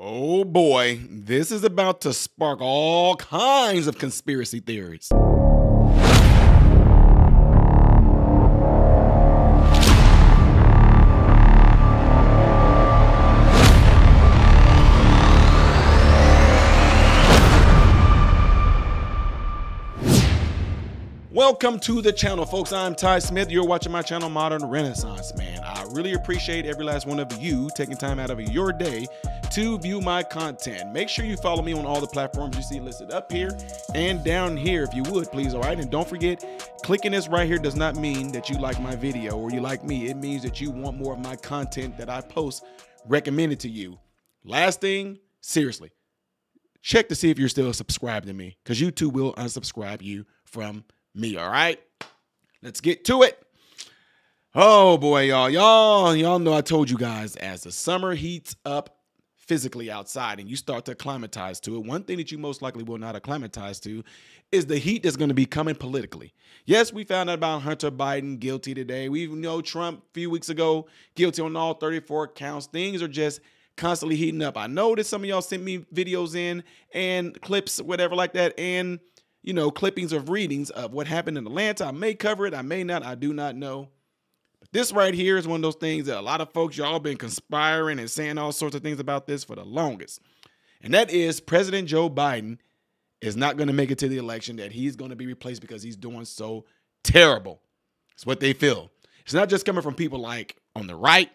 Oh boy, this is about to spark all kinds of conspiracy theories. Welcome to the channel, folks. I'm Ty Smith. You're watching my channel, Modern Renaissance Man. I really appreciate every last one of you taking time out of your day to view my content. Make sure you follow me on all the platforms you see listed up here and down here, if you would, please. All right. And don't forget, clicking this right here does not mean that you like my video or you like me. It means that you want more of my content that I post recommended to you. Last thing, seriously, check to see if you're still subscribed to me because YouTube will unsubscribe you from me. All right, let's get to it. Oh boy, y'all, y'all, y'all know I told you guys as the summer heats up physically outside and you start to acclimatize to it, one thing that you most likely will not acclimatize to is the heat that's going to be coming politically. Yes, we found out about Hunter Biden guilty today. We know Trump a few weeks ago guilty on all 34 counts. Things are just constantly heating up. I know that some of y'all sent me videos in and clips, whatever like that, and you know, clippings of readings of what happened in Atlanta. I may cover it, I may not, I do not know. But this right here is one of those things that a lot of folks, y'all been conspiring and saying all sorts of things about this for the longest. And that is President Joe Biden is not going to make it to the election, that he's going to be replaced because he's doing so terrible. It's what they feel. It's not just coming from people like on the right,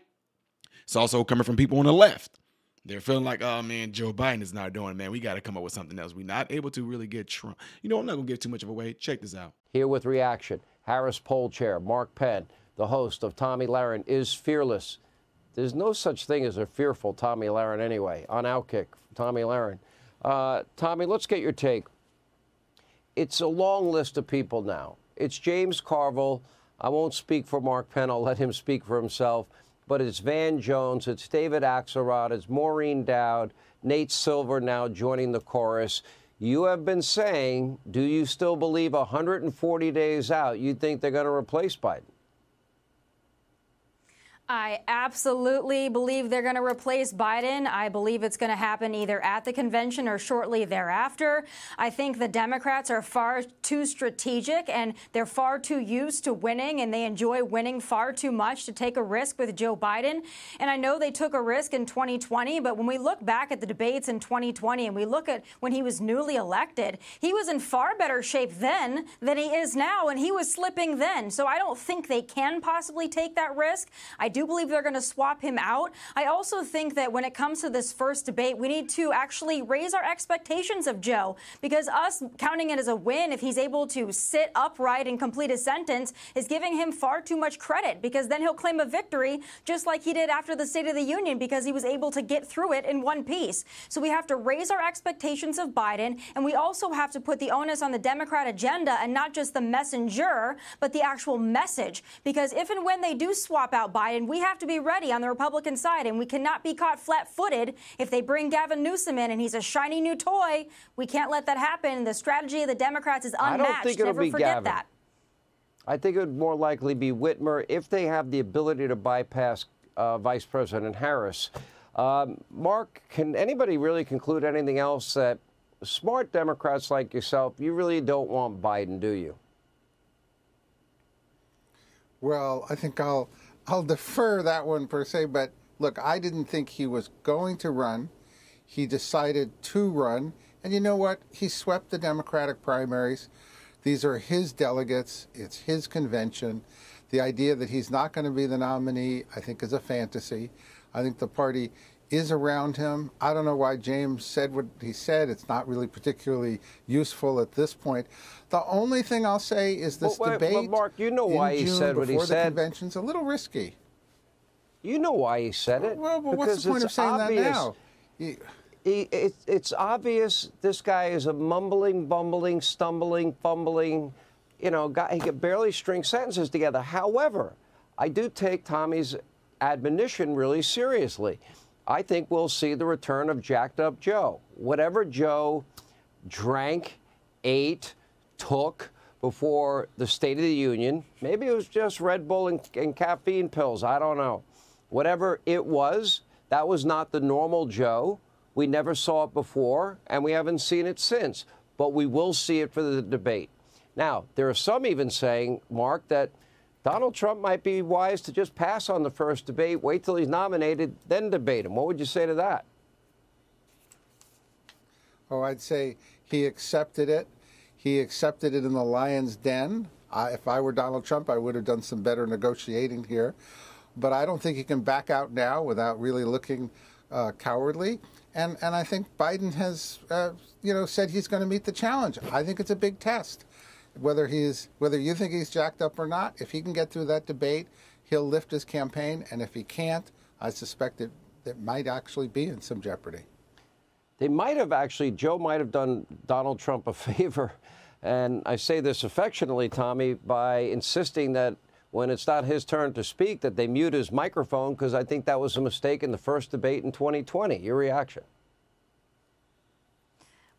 it's also coming from people on the left. They're feeling like, oh man, Joe Biden is not doing it, man. We got to come up with something else. We're not able to really get Trump. You know, I'm not going to give too much of away. Check this out. Here with reaction, Harris poll chair Mark Penn, the host of Tomi Lahren is fearless. There's no such thing as a fearful Tomi Lahren anyway. On Outkick, Tomi Lahren. Uh, Tomi, let's get your take. It's a long list of people now. It's James Carville. I won't speak for Mark Penn. I'll let him speak for himself but it's Van Jones, it's David Axelrod, it's Maureen Dowd, Nate Silver now joining the chorus. You have been saying, do you still believe 140 days out, you think they're going to replace Biden? I absolutely believe they're going to replace Biden. I believe it's going to happen either at the convention or shortly thereafter. I think the Democrats are far too strategic and they're far too used to winning and they enjoy winning far too much to take a risk with Joe Biden. And I know they took a risk in 2020, but when we look back at the debates in 2020 and we look at when he was newly elected, he was in far better shape then than he is now and he was slipping then. So I don't think they can possibly take that risk. I do believe they're going to swap him out. I also think that when it comes to this first debate, we need to actually raise our expectations of Joe because us counting it as a win if he's able to sit upright and complete a sentence is giving him far too much credit because then he'll claim a victory just like he did after the State of the Union because he was able to get through it in one piece. So we have to raise our expectations of Biden and we also have to put the onus on the Democrat agenda and not just the messenger, but the actual message because if and when they do swap out Biden, and we have to be ready on the Republican side, and we cannot be caught flat footed if they bring Gavin Newsom in and he's a shiny new toy. We can't let that happen. The strategy of the Democrats is unmatched. I don't think it'll Never be forget Gavin. that. I think it would more likely be Whitmer if they have the ability to bypass uh, Vice President Harris. Um, Mark, can anybody really conclude anything else that smart Democrats like yourself, you really don't want Biden, do you? Well, I think I'll I'll defer that one per se, but look, I didn't think he was going to run. He decided to run, and you know what? He swept the Democratic primaries. These are his delegates. It's his convention. The idea that he's not going to be the nominee, I think, is a fantasy. I think the party is around him. I don't know why James said what he said. It's not really particularly useful at this point. The only thing I'll say is this well, debate. Well, Mark, you know why he June said what he the said. convention's a little risky. You know why he said it. Well, well what's the point of saying obvious. that now? You- He, it, it's obvious this guy is a mumbling, bumbling, stumbling, fumbling, you know, guy. He can barely string sentences together. However, I do take Tomi's admonition really seriously. I think we'll see the return of jacked up Joe. Whatever Joe drank, ate, took before the State of the Union, maybe it was just Red Bull and, and caffeine pills, I don't know. Whatever it was, that was not the normal Joe We never saw it before, and we haven't seen it since, but we will see it for the debate. Now, there are some even saying, Mark, that Donald Trump might be wise to just pass on the first debate, wait till he's nominated, then debate him. What would you say to that? Oh, I'd say he accepted it. He accepted it in the lion's den. I, if I were Donald Trump, I would have done some better negotiating here. But I don't think he can back out now without really looking uh, cowardly. And and I think Biden has, uh, you know, said he's going to meet the challenge. I think it's a big test. Whether he's whether you think he's jacked up or not, if he can get through that debate, he'll lift his campaign. And if he can't, I suspect it, it might actually be in some jeopardy. They might have actually, Joe might have done Donald Trump a favor. And I say this affectionately, Tomi, by insisting that when it's not his turn to speak, that they mute his microphone, because I think that was a mistake in the first debate in 2020. Your reaction?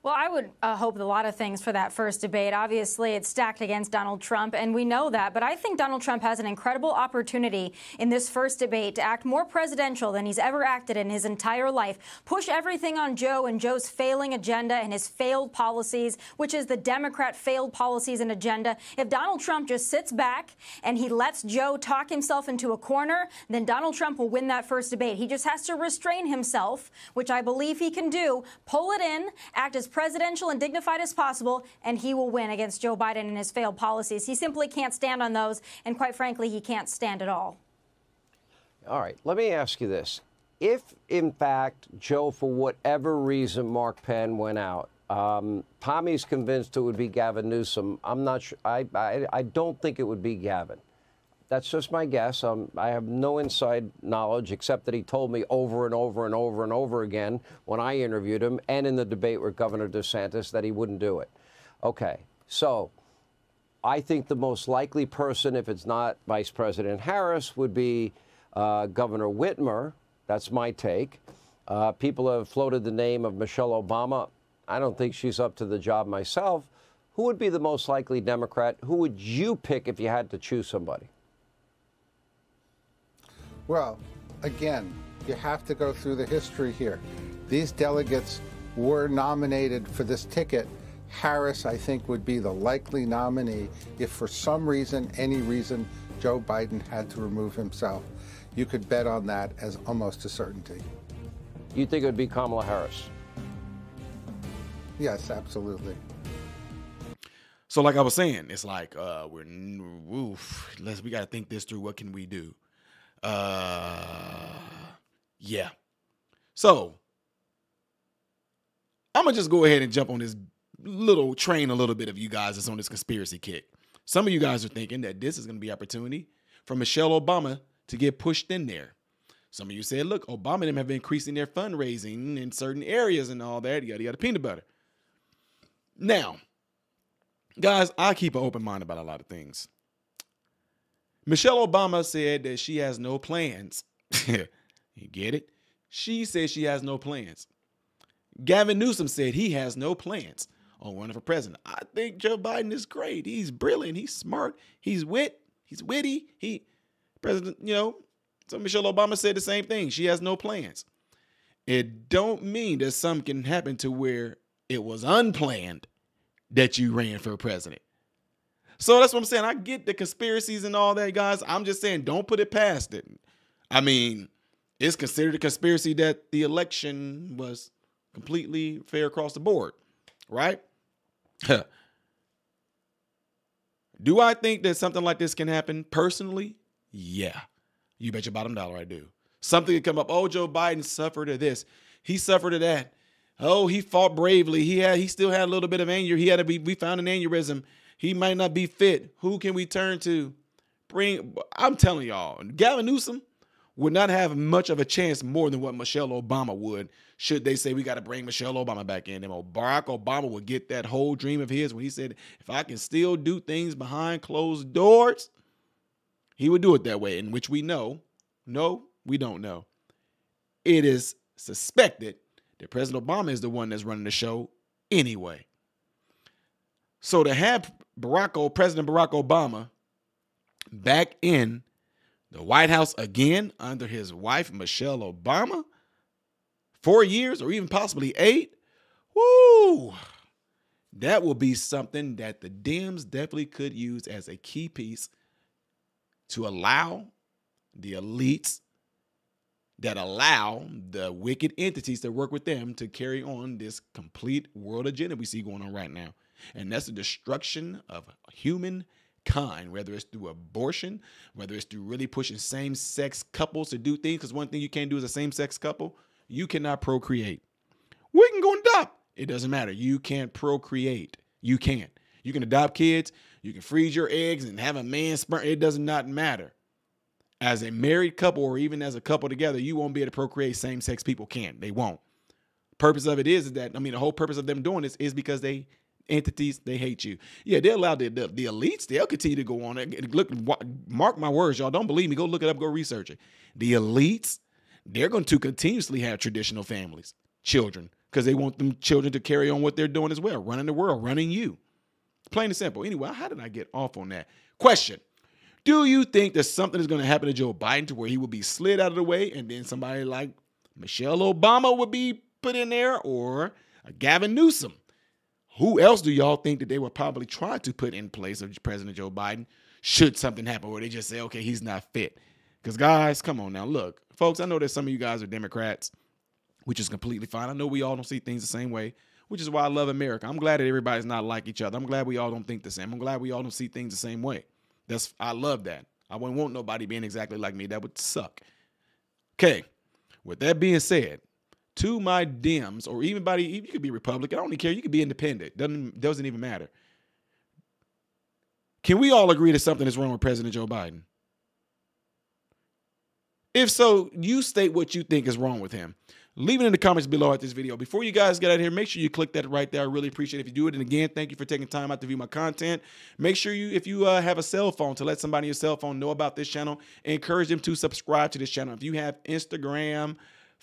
Well, I would uh, hope a lot of things for that first debate. Obviously, it's stacked against Donald Trump, and we know that. But I think Donald Trump has an incredible opportunity in this first debate to act more presidential than he's ever acted in his entire life. Push everything on Joe and Joe's failing agenda and his failed policies, which is the Democrat failed policies and agenda. If Donald Trump just sits back and he lets Joe talk himself into a corner, then Donald Trump will win that first debate. He just has to restrain himself, which I believe he can do, pull it in, act as presidential and dignified as possible, and he will win against Joe Biden and his failed policies. He simply can't stand on those, and quite frankly, he can't stand at all. All right, let me ask you this. If, in fact, Joe, for whatever reason, Mark Penn went out, um, Tomi's convinced it would be Gavin Newsom. I'm not sure. I, I, I don't think it would be Gavin. That's just my guess. Um, I have no inside knowledge except that he told me over and over and over and over again when I interviewed him and in the debate with Governor DeSantis that he wouldn't do it. Okay, so I think the most likely person, if it's not Vice President Harris, would be uh, Governor Whitmer. That's my take. Uh, people have floated the name of Michelle Obama. I don't think she's up to the job myself. Who would be the most likely Democrat? Who would you pick if you had to choose somebody? Well, again, you have to go through the history here. These delegates were nominated for this ticket. Harris, I think, would be the likely nominee if for some reason, any reason, Joe Biden had to remove himself. You could bet on that as almost a certainty. You think it would be Kamala Harris? Yes, absolutely. So, like I was saying, it's like uh, we're oof. Let's we got to think this through. What can we do? Uh, yeah. So I'm gonna just go ahead and jump on this little train a little bit of you guys that's on this conspiracy kick. Some of you guys are thinking that this is gonna be opportunity for Michelle Obama to get pushed in there. Some of you said, look, Obama and them have been increasing their fundraising in certain areas and all that, yada yada peanut butter. Now, guys, I keep an open mind about a lot of things. Michelle Obama said that she has no plans. you get it? She said she has no plans. Gavin Newsom said he has no plans on running for president. I think Joe Biden is great. He's brilliant. He's smart. He's wit. He's witty. He president, you know. So Michelle Obama said the same thing. She has no plans. It don't mean that something can happen to where it was unplanned that you ran for president. So that's what I'm saying. I get the conspiracies and all that, guys. I'm just saying, don't put it past it. I mean, it's considered a conspiracy that the election was completely fair across the board, right? do I think that something like this can happen personally? Yeah. You bet your bottom dollar I do. Something could come up. Oh, Joe Biden suffered of this. He suffered of that. Oh, he fought bravely. He had he still had a little bit of anger. He had to be we found an aneurysm he might not be fit. Who can we turn to? Bring. I'm telling y'all, Gavin Newsom would not have much of a chance more than what Michelle Obama would. Should they say we got to bring Michelle Obama back in? And Barack Obama would get that whole dream of his when he said, "If I can still do things behind closed doors," he would do it that way. In which we know, no, we don't know. It is suspected that President Obama is the one that's running the show anyway. So to have Barack, President Barack Obama back in the White House again under his wife, Michelle Obama, four years or even possibly eight, woo, that will be something that the Dems definitely could use as a key piece to allow the elites that allow the wicked entities that work with them to carry on this complete world agenda we see going on right now. And that's the destruction of humankind, whether it's through abortion, whether it's through really pushing same sex couples to do things. Because one thing you can't do as a same sex couple, you cannot procreate. We can go and adopt. It doesn't matter. You can't procreate. You can't. You can adopt kids. You can freeze your eggs and have a man sperm. It does not matter as a married couple or even as a couple together, you won't be able to procreate. Same sex people can't. They won't. Purpose of it is that I mean the whole purpose of them doing this is because they entities they hate you. Yeah, they allow the, the, the elites. They'll continue to go on. Look, mark my words, y'all. Don't believe me? Go look it up. Go research it. The elites, they're going to continuously have traditional families, children, because they want them children to carry on what they're doing as well, running the world, running you. Plain and simple. Anyway, how did I get off on that question? Do you think that something is going to happen to Joe Biden to where he will be slid out of the way and then somebody like Michelle Obama would be put in there or Gavin Newsom? Who else do y'all think that they would probably try to put in place of President Joe Biden should something happen where they just say, okay, he's not fit? Because, guys, come on now. Look, folks, I know that some of you guys are Democrats, which is completely fine. I know we all don't see things the same way, which is why I love America. I'm glad that everybody's not like each other. I'm glad we all don't think the same. I'm glad we all don't see things the same way. That's I love that. I wouldn't want nobody being exactly like me. That would suck. Okay. With that being said, to my Dems or even anybody, you could be Republican. I don't even care. You could be independent. Doesn't doesn't even matter. Can we all agree that something is wrong with President Joe Biden? If so, you state what you think is wrong with him. Leave it in the comments below at this video. Before you guys get out of here, make sure you click that right there. I really appreciate it if you do it. And again, thank you for taking time out to view my content. Make sure you, if you uh, have a cell phone, to let somebody on your cell phone know about this channel. Encourage them to subscribe to this channel. If you have Instagram,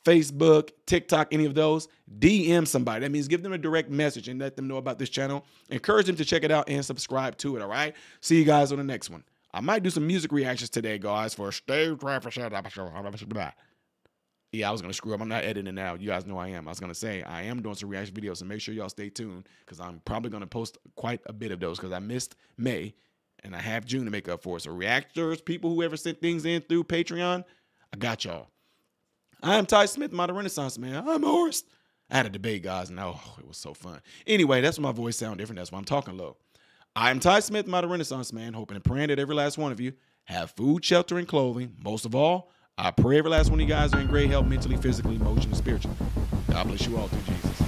Facebook, TikTok, any of those, DM somebody. That means give them a direct message and let them know about this channel. Encourage them to check it out and subscribe to it. All right. See you guys on the next one. I might do some music reactions today, guys, for Steve Travis. Yeah, I was gonna screw up. I'm not editing now. You guys know I am. I was gonna say I am doing some reaction videos, so make sure y'all stay tuned because I'm probably gonna post quite a bit of those because I missed May and I have June to make up for. So reactors, people who ever sent things in through Patreon, I got y'all. I'm Ty Smith, modern Renaissance man. I'm Horst. I had a debate, guys, and oh, it was so fun. Anyway, that's why my voice sound different. That's why I'm talking low. I'm Ty Smith, modern Renaissance man, hoping and praying that every last one of you have food, shelter, and clothing. Most of all I pray every last one of you guys are in great health mentally, physically, emotionally, spiritually. God bless you all through Jesus.